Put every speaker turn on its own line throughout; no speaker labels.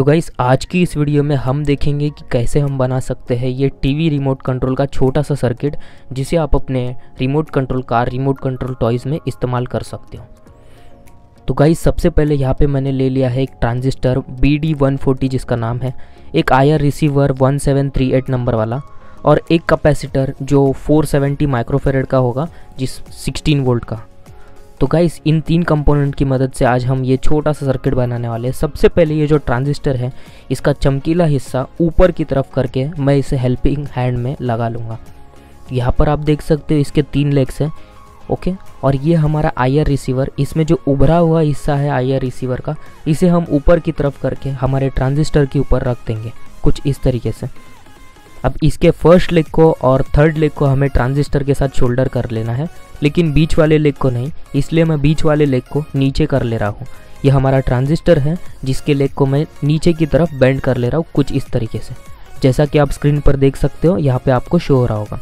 तो गाइस आज की इस वीडियो में हम देखेंगे कि कैसे हम बना सकते हैं ये टीवी रिमोट कंट्रोल का छोटा सा सर्किट जिसे आप अपने remote control car remote control toys में इस्तेमाल कर सकते हो। तो गाइस सबसे पहले यहाँ पे मैंने ले लिया है एक transistor B D one forty जिसका नाम है, एक IR receiver one seven three eight number वाला, और एक कैपेसिटर जो 470 माइक्रोफेरेड का होगा, जिस 16 वोल्ट का। तो गाइस इन तीन कंपोनेंट की मदद से आज हम ये छोटा सा सर्किट बनाने वाले हैं। सबसे पहले ये जो ट्रांजिस्टर है, इसका चमकीला हिस्सा ऊपर की तरफ़ करके मैं इसे हेल्पिंग हैंड में लगा लूँगा। यहाँ पर आप देख सकते हो इसके तीन लेग्स हैं ओके और ये हमारा आयर रिसीवर इसमें जो उभरा हुआ हिस्सा है आयर रिसीवर का, इसे हम ऊपर की तरफ़ करके हमारे ट्रांजिस्टर के ऊपर रख देंगे, कुछ इस तरीके से। अब इसके फ़र्स्ट लेग को और थर्ड लेग को हमें ट्रांजिस्टर के साथ शोल्डर कर लेना है, लेकिन बीच वाले लेग को नहीं, इसलिए मैं बीच वाले लेग को नीचे कर ले रहा हूँ। यह हमारा ट्रांजिस्टर है, जिसके लेग को मैं नीचे की तरफ़ बेंड कर ले रहा हूँ कुछ इस तरीके से। जैसा कि आप स्क्रीन पर देख सकते हो, यहाँ पे आपको शो हो रहा होगा।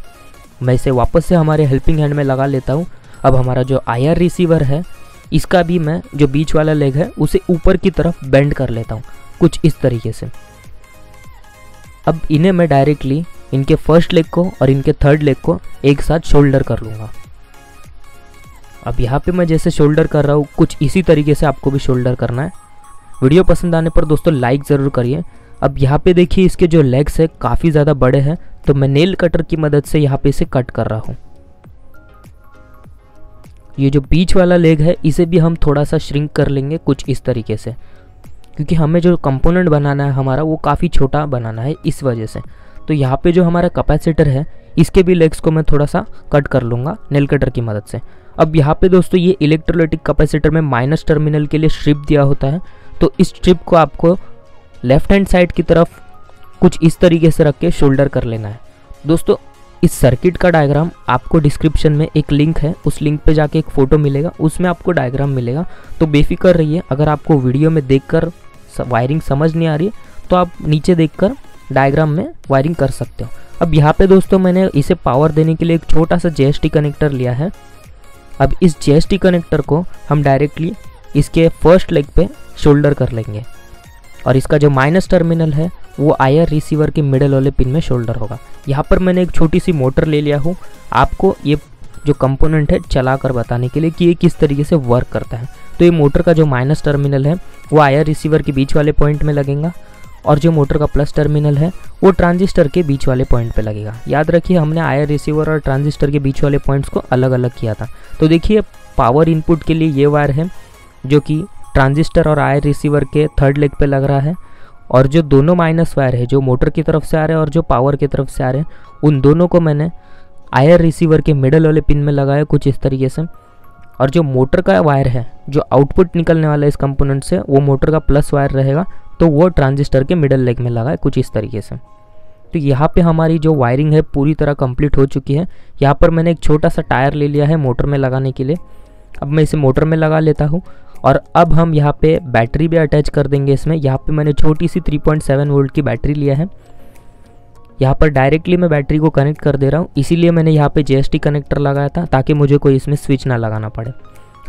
मैं इसे वापस से हमारे हेल्पिंग हैंड में लगा लेता हूँ। अब हमारा जो आयर रिसीवर है, इसका भी मैं जो बीच वाला लेग है, उसे ऊपर की तरफ़ बेंड कर लेता हूँ, कुछ इस तरीके से। अब इन्हें मैं डायरेक्टली इनके फ़र्स्ट लेग को और इनके थर्ड लेग को एक साथ शोल्डर कर लूँगा। अब यहाँ पे मैं जैसे शोल्डर कर रहा हूँ, कुछ इसी तरीके से आपको भी शोल्डर करना है। वीडियो पसंद आने पर दोस्तों लाइक ज़रूर करिए। अब यहाँ पे देखिए इसके जो लेग्स है, काफ़ी ज़्यादा बड़े हैं तो मैं नेल कटर की मदद से यहाँ पे इसे कट कर रहा हूँ। ये जो बीच वाला लेग है, इसे भी हम थोड़ा सा श्रिंक कर लेंगे कुछ इस तरीके से। क्योंकि हमें जो कंपोनेंट बनाना है हमारा, वो काफ़ी छोटा बनाना है इस वजह से। तो यहाँ पे जो हमारा कैपेसिटर है, इसके भी लेग्स को मैं थोड़ा सा कट कर लूँगा नेल कटर की मदद से। अब यहाँ पे दोस्तों ये इलेक्ट्रोलाइटिक कैपेसिटर में माइनस टर्मिनल के लिए स्ट्रिप दिया होता है। तो इस स्ट्रिप को आपको लेफ़्ट हैंड साइड की तरफ़ कुछ इस तरीके से रख के शोल्डर कर लेना है। दोस्तों, इस सर्किट का डायग्राम आपको डिस्क्रिप्शन में एक लिंक है, उस लिंक पे जाके एक फ़ोटो मिलेगा, उसमें आपको डायग्राम मिलेगा। तो बेफिक्र रहिए, अगर आपको वीडियो में देखकर वायरिंग समझ नहीं आ रही तो आप नीचे देखकर डायग्राम में वायरिंग कर सकते हो। अब यहाँ पे दोस्तों मैंने इसे पावर देने के लिए एक छोटा सा जे कनेक्टर लिया है। अब इस जे कनेक्टर को हम डायरेक्टली इसके फ़र्स्ट लेग पे शोल्डर कर लेंगे। और इसका जो माइनस टर्मिनल है, वो आयर रिसीवर के मिडल वाले पिन में शोल्डर होगा। यहाँ पर मैंने एक छोटी सी मोटर ले लिया हूँ। आपको ये जो कंपोनेंट है चला कर बताने के लिए कि ये किस तरीके से वर्क करता है। तो ये मोटर का जो माइनस टर्मिनल है, वो आयर रिसीवर के बीच वाले पॉइंट में लगेगा और जो मोटर का प्लस टर्मिनल है, वो ट्रांजिस्टर के बीच वाले पॉइंट पे लगेगा। याद रखिए, हमने आयर रिसीवर और ट्रांजिस्टर के बीच वाले पॉइंट्स को अलग अलग किया था। तो देखिए पावर इनपुट के लिए ये वायर है, जो कि ट्रांजिस्टर और आयर रिसीवर के थर्ड लेग पे लग रहा है। और जो दोनों माइनस वायर है, जो मोटर की तरफ़ से आ रहे हैं और जो पावर की तरफ़ से आ रहे हैं, उन दोनों को मैंने आयर रिसीवर के मिडल वाले पिन में लगाया कुछ इस तरीके से। और जो मोटर का वायर है, जो आउटपुट निकलने वाला है इस कंपोनेंट से, वो मोटर का प्लस वायर रहेगा तो वो ट्रांजिस्टर के मिडल लेग में लगा है कुछ इस तरीके से। तो यहाँ पे हमारी जो वायरिंग है पूरी तरह कंप्लीट हो चुकी है। यहाँ पर मैंने एक छोटा सा टायर ले लिया है मोटर में लगाने के लिए। अब मैं इसे मोटर में लगा लेता हूँ। और अब हम यहाँ पे बैटरी भी अटैच कर देंगे इसमें। यहाँ पे मैंने छोटी सी 3.7 वोल्ट की बैटरी लिया है। यहाँ पर डायरेक्टली मैं बैटरी को कनेक्ट कर दे रहा हूँ। इसीलिए मैंने यहाँ पे जे कनेक्टर लगाया था, ताकि मुझे कोई इसमें स्विच ना लगाना पड़े।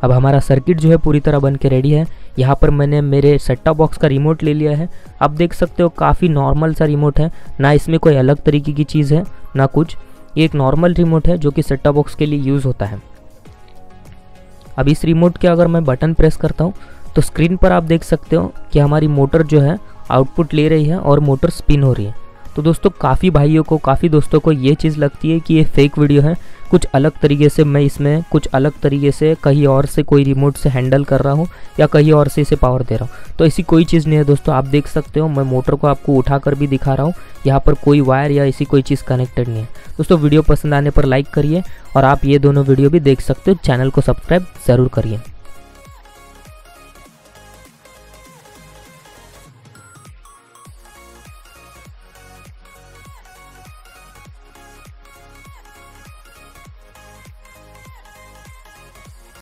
अब हमारा सर्किट जो है पूरी तरह बन के रेडी है। यहाँ पर मैंने मेरे सेटअप बॉक्स का रिमोट ले लिया है। आप देख सकते हो काफ़ी नॉर्मल सा रिमोट है। ना इसमें कोई अलग तरीके की चीज़ है, ना कुछ। ये एक नॉर्मल रिमोट है, जो कि सेटअप बॉक्स के लिए यूज़ होता है। अब इस रिमोट के अगर मैं बटन प्रेस करता हूँ तो स्क्रीन पर आप देख सकते हो कि हमारी मोटर जो है आउटपुट ले रही है और मोटर स्पिन हो रही है। तो दोस्तों, काफ़ी भाइयों को, काफ़ी दोस्तों को ये चीज़ लगती है कि ये फेक वीडियो है। कुछ अलग तरीके से मैं इसमें, कुछ अलग तरीके से कहीं और से कोई रिमोट से हैंडल कर रहा हूँ या कहीं और से इसे पावर दे रहा हूँ। तो ऐसी कोई चीज़ नहीं है दोस्तों, आप देख सकते हो, मैं मोटर को आपको उठा कर भी दिखा रहा हूँ। यहाँ पर कोई वायर या ऐसी कोई चीज़ कनेक्टेड नहीं है। दोस्तों वीडियो पसंद आने पर लाइक करिए और आप ये दोनों वीडियो भी देख सकते हो। चैनल को सब्सक्राइब ज़रूर करिए।